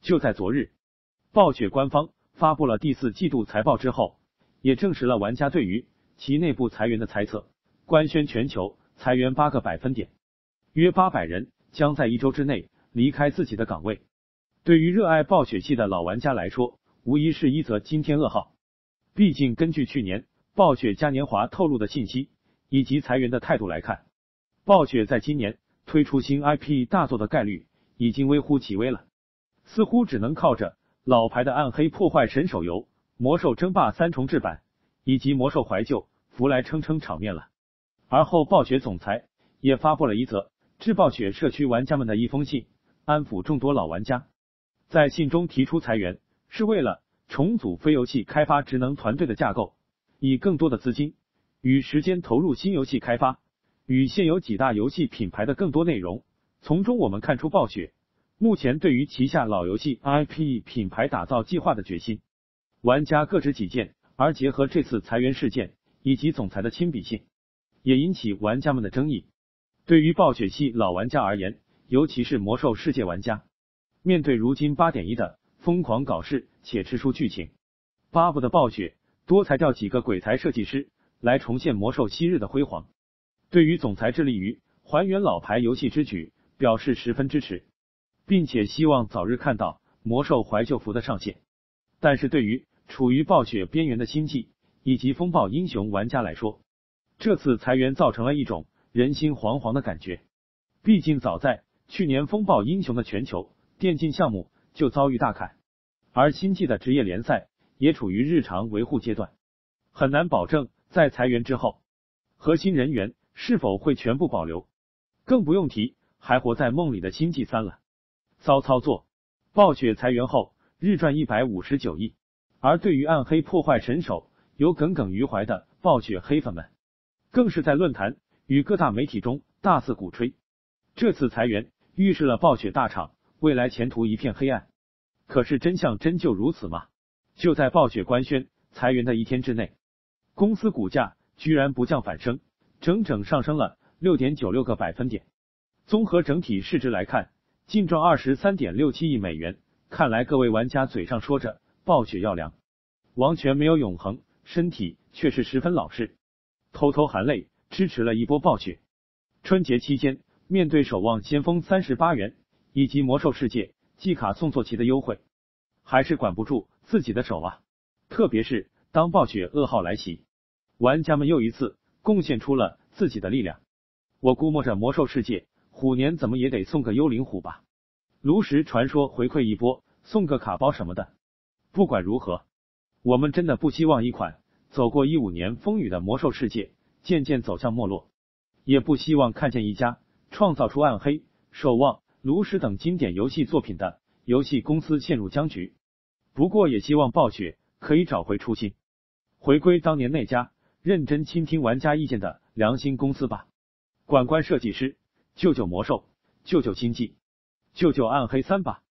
就在昨日，暴雪官方发布了第四季度财报之后，也证实了玩家对于其内部裁员的猜测，官宣全球裁员八个百分点，约八百人将在一周之内离开自己的岗位。对于热爱暴雪系的老玩家来说，无疑是一则惊天噩耗。毕竟，根据去年暴雪嘉年华透露的信息以及裁员的态度来看，暴雪在今年推出新 IP 大作的概率已经微乎其微了。似乎只能靠着老牌的《暗黑破坏神》手游、《魔兽争霸三重制版》以及《魔兽怀旧服》来撑撑场面了。而后，暴雪总裁也发布了一则致暴雪社区玩家们的一封信，安抚众多老玩家。在信中提出裁员是为了重组非游戏开发职能团队的架构，以更多的资金与时间投入新游戏开发与现有几大游戏品牌的更多内容。从中我们看出暴雪。目前对于旗下老游戏 IP 品牌打造计划的决心，玩家各执己见，而结合这次裁员事件以及总裁的亲笔信，也引起玩家们的争议。对于暴雪系老玩家而言，尤其是魔兽世界玩家，面对如今八点一的疯狂搞事且吃出剧情，巴不得暴雪多裁掉几个鬼才设计师来重现魔兽昔日的辉煌。对于总裁致力于还原老牌游戏之举，表示十分支持。并且希望早日看到魔兽怀旧服的上线，但是对于处于暴雪边缘的星际以及风暴英雄玩家来说，这次裁员造成了一种人心惶惶的感觉。毕竟早在去年风暴英雄的全球电竞项目就遭遇大砍，而星际的职业联赛也处于日常维护阶段，很难保证在裁员之后核心人员是否会全部保留，更不用提还活在梦里的星际三了。骚操作！暴雪裁员后日赚一百五十九亿，而对于暗黑破坏神手有耿耿于怀的暴雪黑粉们，更是在论坛与各大媒体中大肆鼓吹。这次裁员预示了暴雪大厂未来前途一片黑暗。可是真相真就如此吗？就在暴雪官宣裁员的一天之内，公司股价居然不降反升，整整上升了六点九六个百分点。综合整体市值来看。净赚二十三点六七亿美元，看来各位玩家嘴上说着暴雪要凉，王权没有永恒，身体却是十分老实，偷偷含泪支持了一波暴雪。春节期间，面对守望先锋三十八元以及魔兽世界季卡送错旗的优惠，还是管不住自己的手啊！特别是当暴雪噩耗来袭，玩家们又一次贡献出了自己的力量。我估摸着魔兽世界。虎年怎么也得送个幽灵虎吧？炉石传说回馈一波，送个卡包什么的。不管如何，我们真的不希望一款走过一五年风雨的魔兽世界渐渐走向没落，也不希望看见一家创造出暗黑、守望、炉石等经典游戏作品的游戏公司陷入僵局。不过，也希望暴雪可以找回初心，回归当年那家认真倾听玩家意见的良心公司吧。管管设计师。救救魔兽，救救经济，救救暗黑三吧！